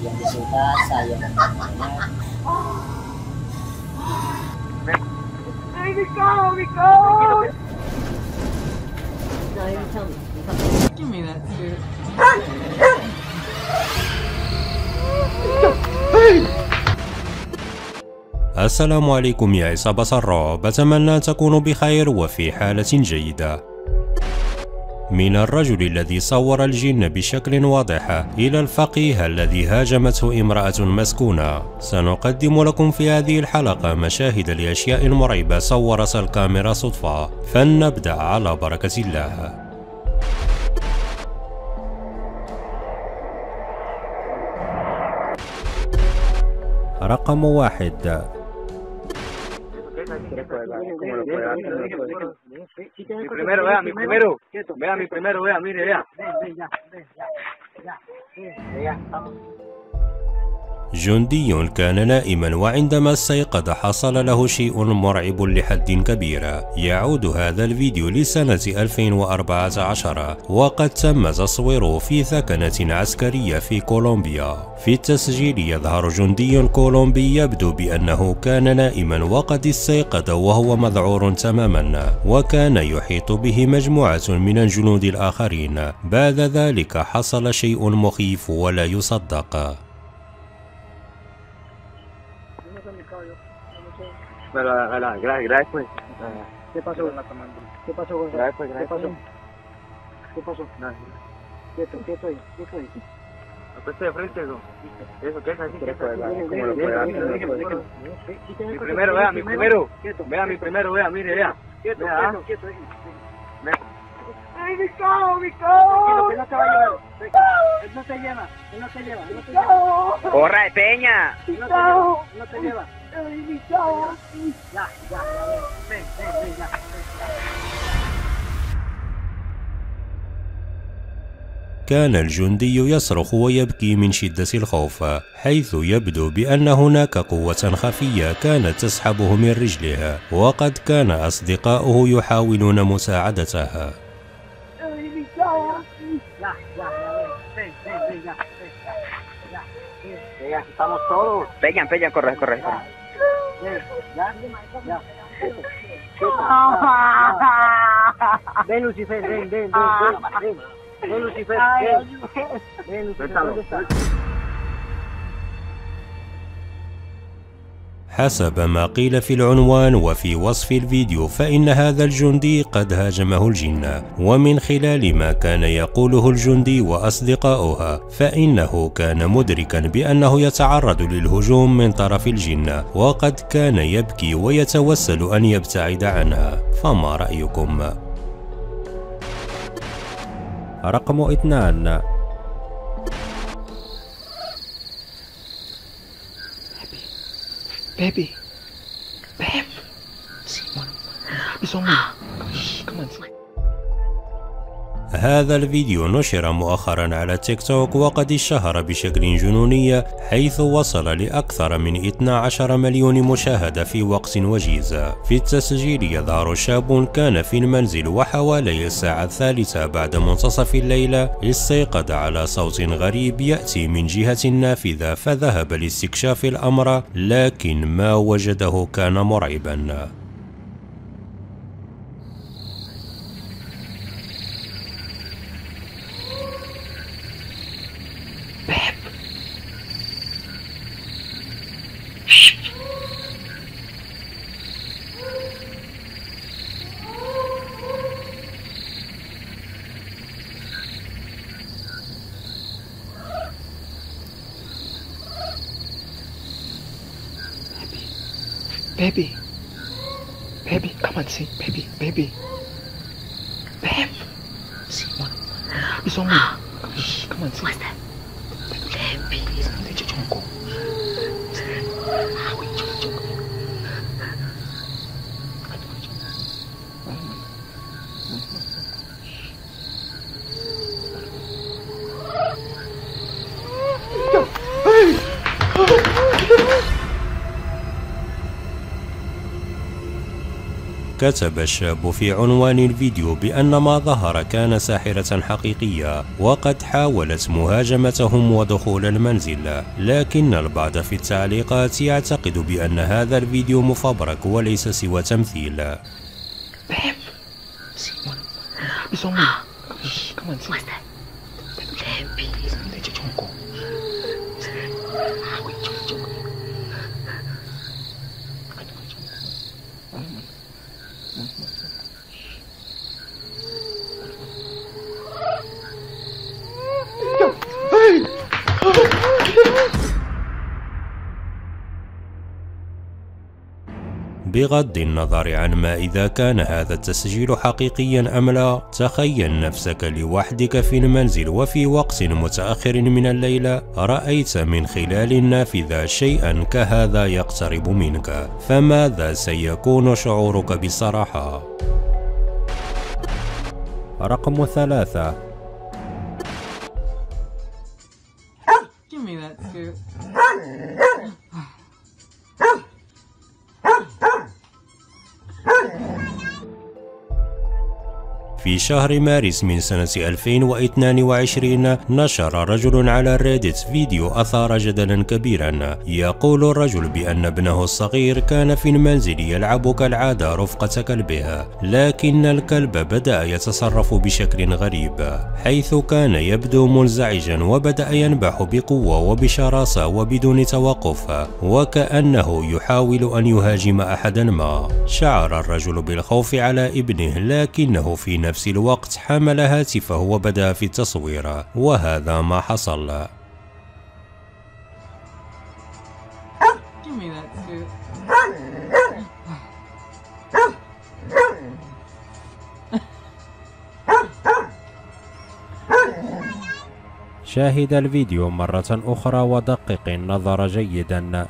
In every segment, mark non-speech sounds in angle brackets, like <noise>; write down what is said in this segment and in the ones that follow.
yang disuka saya namanya Give me that. Shit. السلام عليكم يا عصابة الرعب أتمنى أن تكونوا بخير وفي حالة جيدة من الرجل الذي صور الجن بشكل واضح إلى الفقيه الذي هاجمته امرأة مسكونة. سنقدم لكم في هذه الحلقة مشاهد لأشياء مرعبة صورت الكاميرا صدفة. فلنبدأ على بركة الله. رقم واحد. Mi primero, vea, mi primero. Vea, mi primero, vea, mire, vea. جندي كان نائما وعندما استيقظ حصل له شيء مرعب لحد كبير. يعود هذا الفيديو لسنة 2014 وقد تم تصويره في ثكنة عسكرية في كولومبيا. في التسجيل يظهر جندي كولومبي يبدو بأنه كان نائما وقد استيقظ وهو مذعور تماما وكان يحيط به مجموعة من الجنود الآخرين. بعد ذلك حصل شيء مخيف ولا يصدق. Bueno, hola, gracias, gracias, pues. ¿Qué pasó? ¿Qué pasó, Gonzalo? Pues, ¿Qué pasó? ¿Qué pasó? Quieto, quieto ahí, quieto ahí. Acuéste de frente, eso. Eso, ¿qué es así? ¿Qué es déjeme, déjeme. Sí, tiene Mi que- primero, vea, mi primero. Vea, mi primero, vea, mire, vea. quieto, quieto, quieto ahí. ¡Ay, mi cabo, mi cabo! Tranquilo, que no se va a llevar. Él no se lleva, él no se lleva, él. ¡Corra de peña! Él no se lleva, él no se lleva. كان الجندي يصرخ ويبكي من شدة الخوف حيث يبدو بأن هناك قوة خفية كانت تسحبه من رجلها وقد كان أصدقاؤه يحاولون مساعدته Ya, ya, ya, ven, ven, ven, ya, ven, ya, ya, ya, estamos todos. Peña, peña, corre, corre. Vem, Lucifer, vem, vem, vem, vem. Vem, Lucifer, vem. Vem, Lucifer, vem. حسب ما قيل في العنوان وفي وصف الفيديو فإن هذا الجندي قد هاجمه الجن ومن خلال ما كان يقوله الجندي وأصدقاؤها فإنه كان مدركا بأنه يتعرض للهجوم من طرف الجن وقد كان يبكي ويتوسل أن يبتعد عنها فما رأيكم؟ رقم اثنان Baby. Babe. Simon. It's on me. Ah. Shh, come on. هذا الفيديو نشر مؤخرا على تيك توك وقد اشتهر بشكل جنوني حيث وصل لأكثر من 12 مليون مشاهدة في وقت وجيز. في التسجيل يظهر شاب كان في المنزل وحوالي الساعة الثالثة بعد منتصف الليل استيقظ على صوت غريب يأتي من جهة النافذة فذهب لاستكشاف الأمر لكن ما وجده كان مرعبا. Baby. Baby, come and see. Baby, baby. Babe. Simon. It's on me. <gasps> Come on, see. What's that? كتب الشاب في عنوان الفيديو بأن ما ظهر كان ساحرة حقيقية وقد حاولت مهاجمتهم ودخول المنزل. لكن البعض في التعليقات يعتقد بأن هذا الفيديو مفبرك وليس سوى تمثيل. 嗯。بغض النظر عن ما إذا كان هذا التسجيل حقيقيا أم لا تخيل نفسك لوحدك في المنزل وفي وقت متأخر من الليل. رأيت من خلال النافذة شيئا كهذا يقترب منك. فماذا سيكون شعورك بصراحة؟ رقم ثلاثة. شهر مارس من سنة 2022 نشر رجل على ريدت فيديو أثار جدلا كبيرا. يقول الرجل بأن ابنه الصغير كان في المنزل يلعب كالعادة رفقة كلبه لكن الكلب بدأ يتصرف بشكل غريب حيث كان يبدو منزعجا وبدأ ينبح بقوة وبشراسة وبدون توقف وكأنه يحاول أن يهاجم أحدا ما. شعر الرجل بالخوف على ابنه لكنه في نفس الوقت حمل هاتفه وبدأ في التصوير وهذا ما حصل. شاهد الفيديو مرة أخرى ودقق النظر جيدا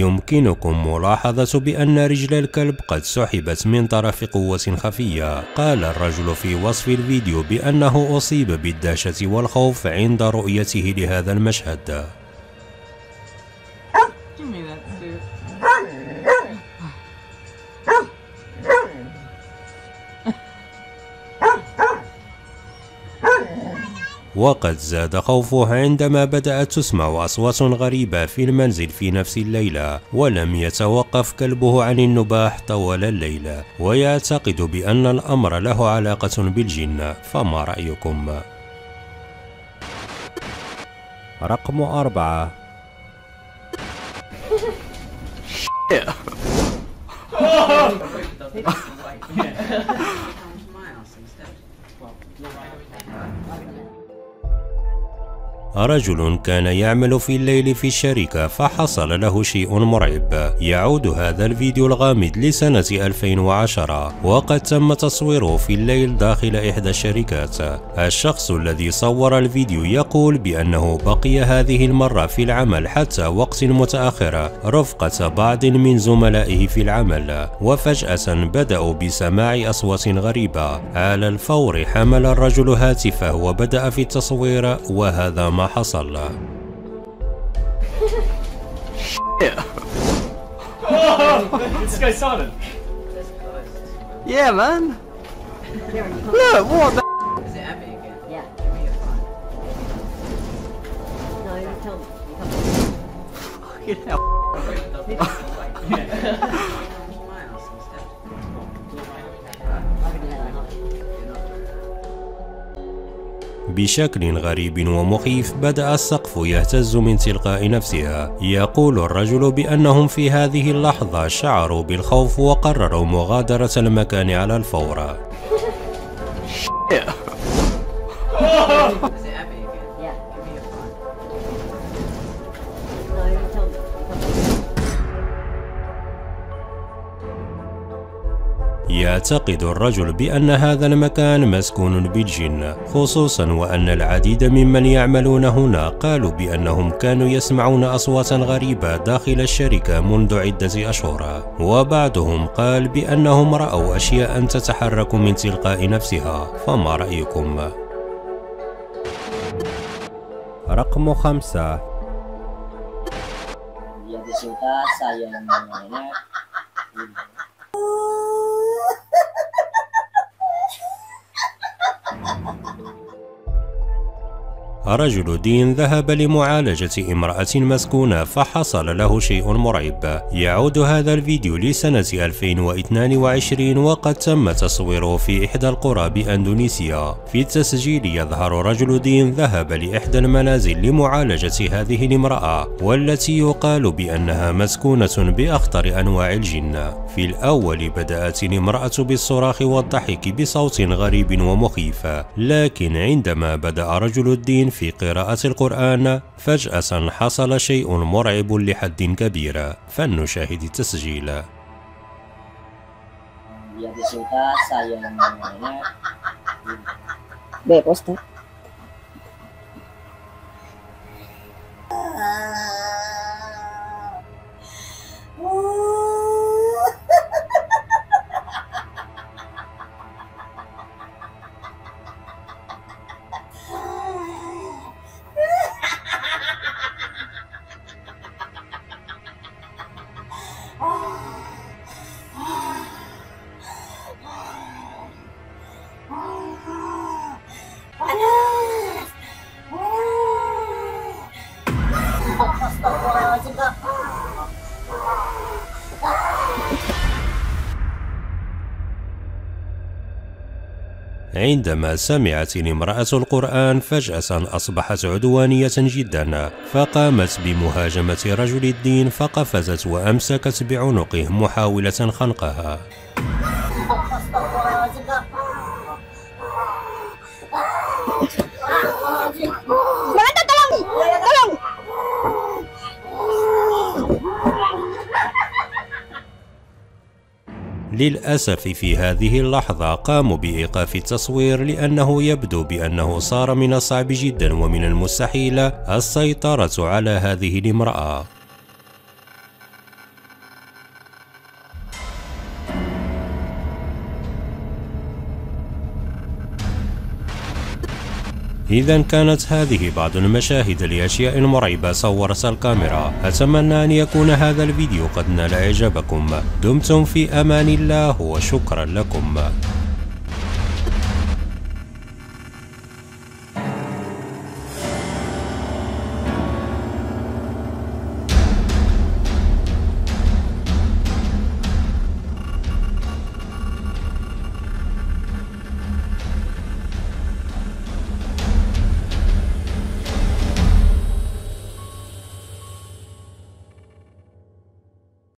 يمكنكم ملاحظة بأن رجل الكلب قد سحبت من طرف قوة خفية. قال الرجل في وصف الفيديو بأنه أصيب بالدهشة والخوف عند رؤيته لهذا المشهد. وقد زاد خوفه عندما بدأت تسمع أصوات غريبة في المنزل في نفس الليلة ولم يتوقف كلبه عن النباح طوال الليل ويعتقد بأن الأمر له علاقة بالجن فما رأيكم؟ رقم أربعة <laughs> رجل كان يعمل في الليل في الشركة فحصل له شيء مرعب. يعود هذا الفيديو الغامض لسنة 2010 وقد تم تصويره في الليل داخل إحدى الشركات. الشخص الذي صور الفيديو يقول بأنه بقي هذه المرة في العمل حتى وقت متأخر رفقة بعض من زملائه في العمل. وفجأة بدأوا بسماع أصوات غريبة. على الفور حمل الرجل هاتفه وبدأ في التصوير وهذا ما حصل This guy's silent. Yeah, man. Look, what the? Is it Abby again? Yeah. No. You tell me. Fucking hell. بشكل غريب ومخيف بدأ السقف يهتز من تلقاء نفسها. يقول الرجل بأنهم في هذه اللحظة شعروا بالخوف وقرروا مغادرة المكان على الفور <laughs> يعتقد الرجل بأن هذا المكان مسكون بالجن خصوصا وأن العديد ممن يعملون هنا قالوا بأنهم كانوا يسمعون أصواتا غريبة داخل الشركة منذ عدة أشهر. وبعضهم قال بأنهم رأوا أشياء تتحرك من تلقاء نفسها. فما رأيكم؟ رقم خمسة. Suka ハハハハ رجل دين ذهب لمعالجة امرأة مسكونة فحصل له شيء مرعب. يعود هذا الفيديو لسنة 2022 وقد تم تصويره في إحدى القرى بأندونيسيا. في التسجيل يظهر رجل دين ذهب لإحدى المنازل لمعالجة هذه الامرأة والتي يقال بأنها مسكونة بأخطر أنواع الجن. في الأول بدأت الامرأة بالصراخ والضحك بصوت غريب ومخيف لكن عندما بدأ رجل الدين في قراءة القرآن فجأة حصل شيء مرعب لحد كبير فلنشاهد التسجيل. عندما سمعت الامرأة القرآن فجأة أصبحت عدوانية جدا فقامت بمهاجمة رجل الدين فقفزت وأمسكت بعنقه محاولة خنقها <laughs> للأسف في هذه اللحظة قاموا بإيقاف التصوير لأنه يبدو بأنه صار من الصعب جدا ومن المستحيل السيطرة على هذه الامرأة. إذا كانت هذه بعض المشاهد لأشياء مرعبة صورتها الكاميرا. أتمنى أن يكون هذا الفيديو قد نال إعجابكم. دمتم في أمان الله وشكرا لكم.